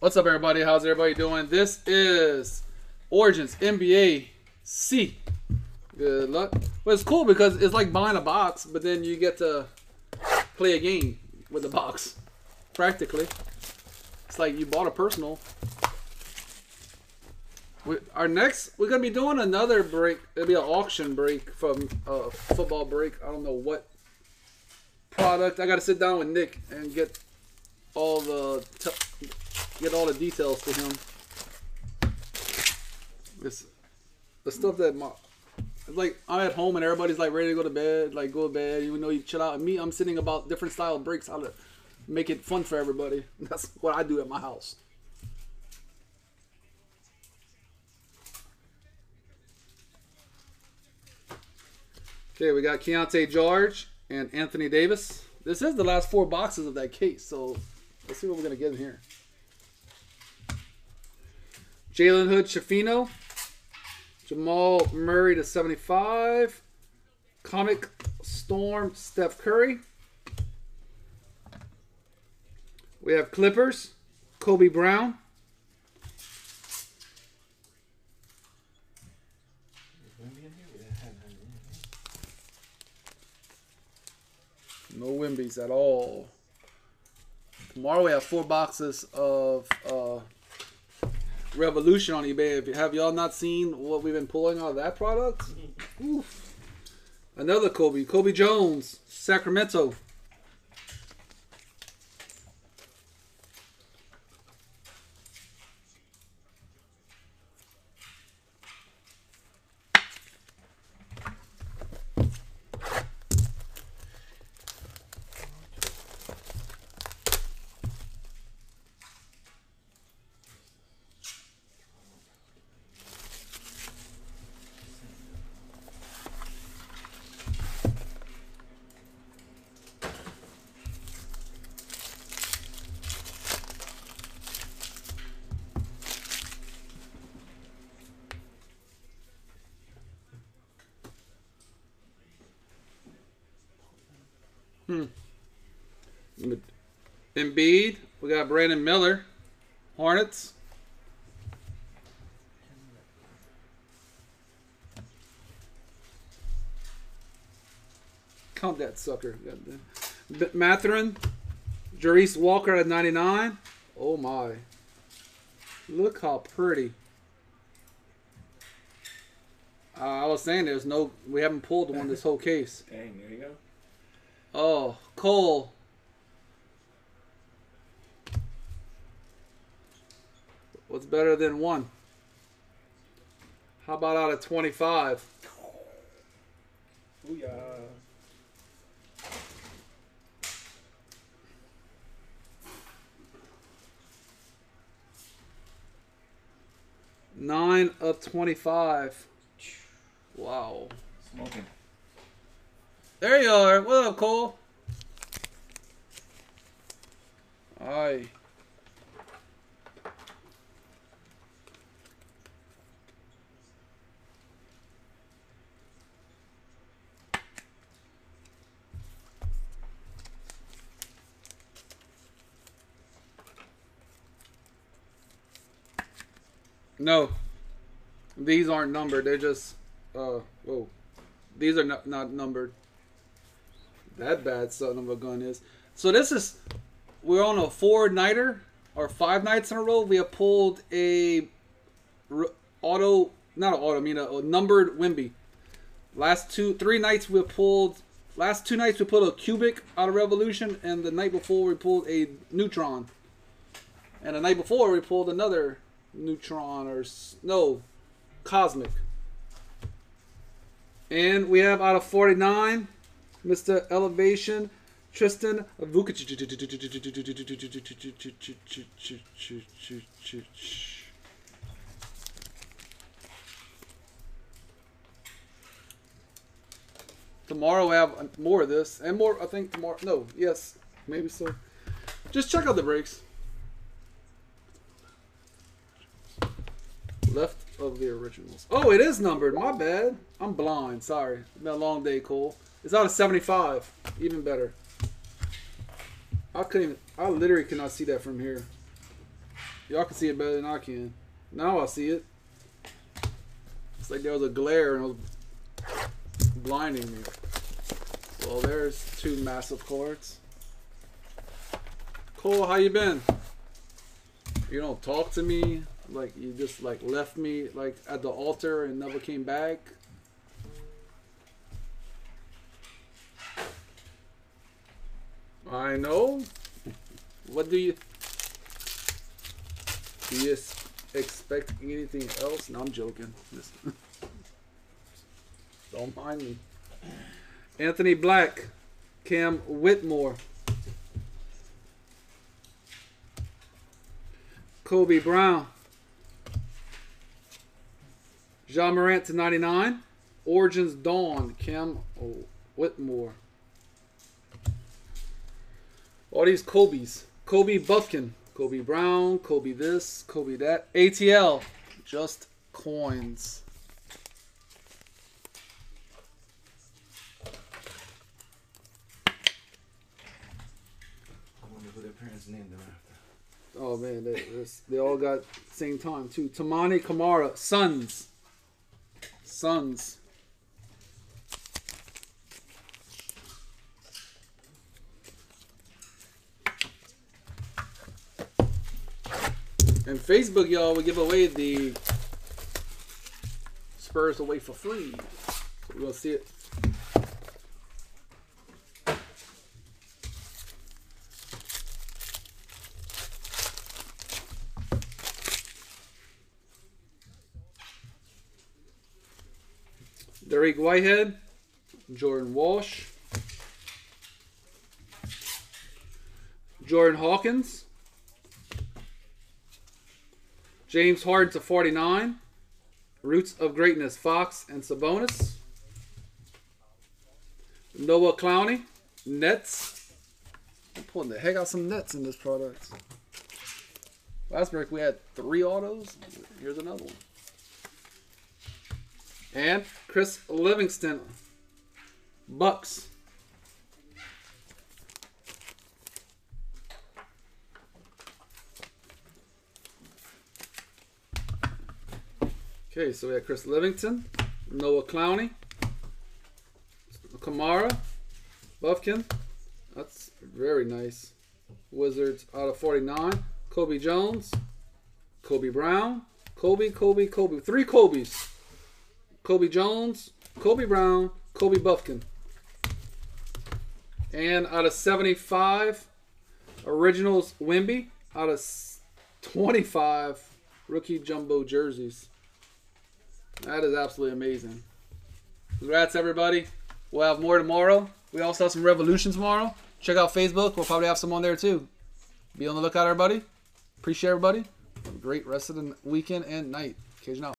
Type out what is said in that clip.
What's up, everybody? How's everybody doing? This is Origins NBA C. Good luck. But it's cool because it's like buying a box, but then you get to play a game with the box. Practically. It's like you bought a personal. We, our next, we're going to be doing another break. It'll be an auction break from uh, football break. I don't know what product. I got to sit down with Nick and get all the get all the details to him. It's the stuff that my like I'm at home and everybody's like ready to go to bed, like go to bed, even though you chill out. Me, I'm sitting about different style breaks how to make it fun for everybody. That's what I do at my house. Okay, we got Keyonte George and Anthony Davis. This is the last four boxes of that case, so let's see what we're gonna get in here. Jalen Hood-Schifino. Jamal Murray to 75. Comic Storm Steph Curry. We have Clippers, Kobe Brown. No Wembys at all. Tomorrow we have four boxes of uh, Revolution on eBay. Have y'all not seen what we've been pulling out of that product? Mm-hmm. Oof. Another Kobe. Kobe Jones, Sacramento. Hmm. Embiid. We got Brandon Miller. Hornets. Count that sucker. Mathurin. Jarace Walker at 99. Oh my. Look how pretty. Uh, I was saying there's no, we haven't pulled one this whole case. Dang, there you go. Oh, Cole. What's better than one? How about out of 25? Booyah. Nine of 25. Wow. Smoking. There you are. What up, Cole? Aye. No. These aren't numbered. They're just, uh, whoa. These are not, not numbered that bad son of a gun is. So this is we're on a four nighter or five nights in a row. We have pulled a auto, not an auto, I mean a, a numbered Wemby. Last two, three nights we pulled. Last two nights we pulled a cubic out of Revolution, and the night before we pulled a neutron. And the night before we pulled another neutron or no, cosmic. And we have out of 49 Mr. Elevation, Tristan Vukic. Tomorrow we have more of this and more. I think tomorrow. No, yes, maybe so. Just check out the breaks. Left of the originals. Oh, it is numbered. My bad. I'm blind. Sorry. It's been a long day, Cole. It's out of 75. Even better. I couldn't even, I literally cannot see that from here. Y'all can see it better than I can. Now I see it. It's like there was a glare and it was blinding me. Well, there's two massive cards. Cole, how you been? You don't talk to me. Like you just like left me like at the altar and never came back. I know. What do you do? You expect anything else? No, I'm joking. Don't mind me. Anthony Black, Cam Whitmore, Kobe Brown, Ja Morant to 99, Origins Dawn, Cam Whitmore. All these Kobe's. Kobe Bufkin, Kobe Brown, Kobe this, Kobe that. ATL, just coins. I wonder who their parents named them after. Oh man, they this- they all got same time too. Toumani Camara, Sons. Sons. And Facebook, y'all, we give away the Spurs away for free. So gonna see it. Dariq Whitehead, Jordan Walsh, Jordan Hawkins, James Harden to 49, Roots of Greatness, Fox and Sabonis, Noah Clowney, Nets. I'm pulling the heck out some Nets in this product. Last break we had three autos. Here's another one. And Chris Livingston, Bucks. Okay, so we have Chris Livingston, Noah Clowney, Camara, Bufkin. That's very nice. Wizards out of 49. Kobe Jones, Kobe Brown, Kobe, Kobe, Kobe. Three Kobe's. Kobe Jones, Kobe Brown, Kobe Bufkin. And out of 75, originals Wemby. Out of 25, rookie jumbo jerseys. That is absolutely amazing. Congrats, everybody. We'll have more tomorrow. We also have some Revolution tomorrow. Check out Facebook. We'll probably have some on there too. Be on the lookout, everybody. Appreciate everybody. Have a great rest of the weekend and night. Cajun out.